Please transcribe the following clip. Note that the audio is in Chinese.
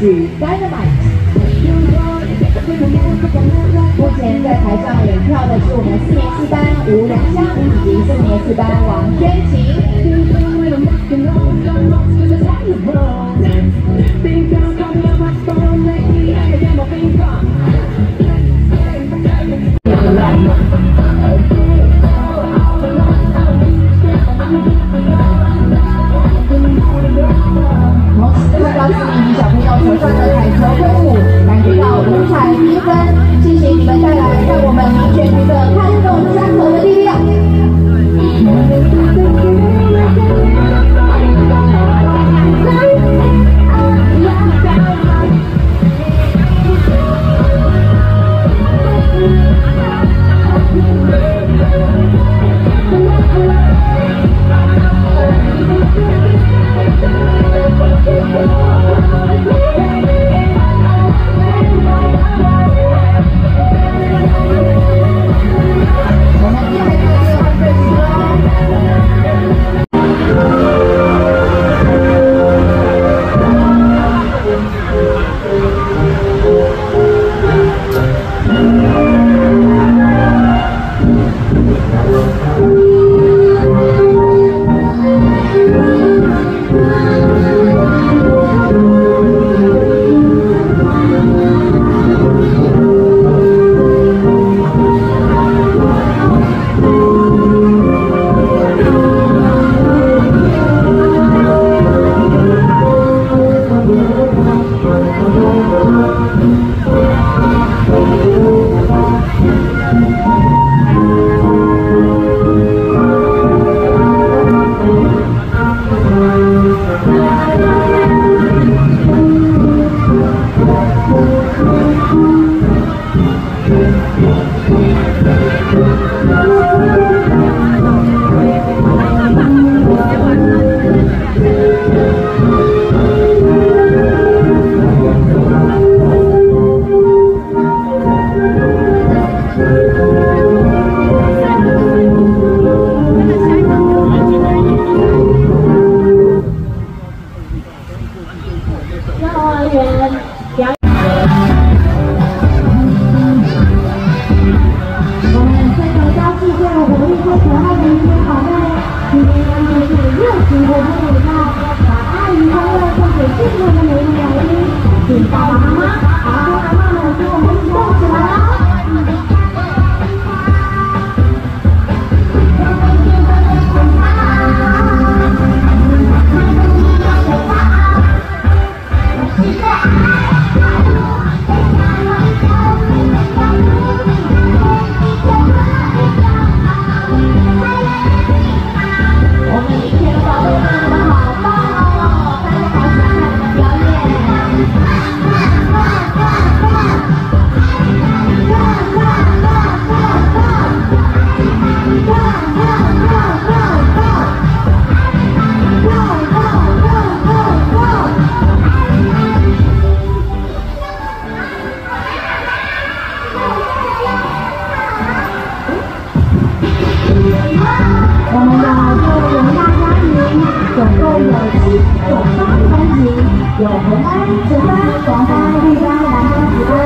举 Dynamite。目前在台上领票的是我们四年四班吴良香以及四年四班王娟 Thank you. 学校里面这些最可爱、最萌的宝贝们。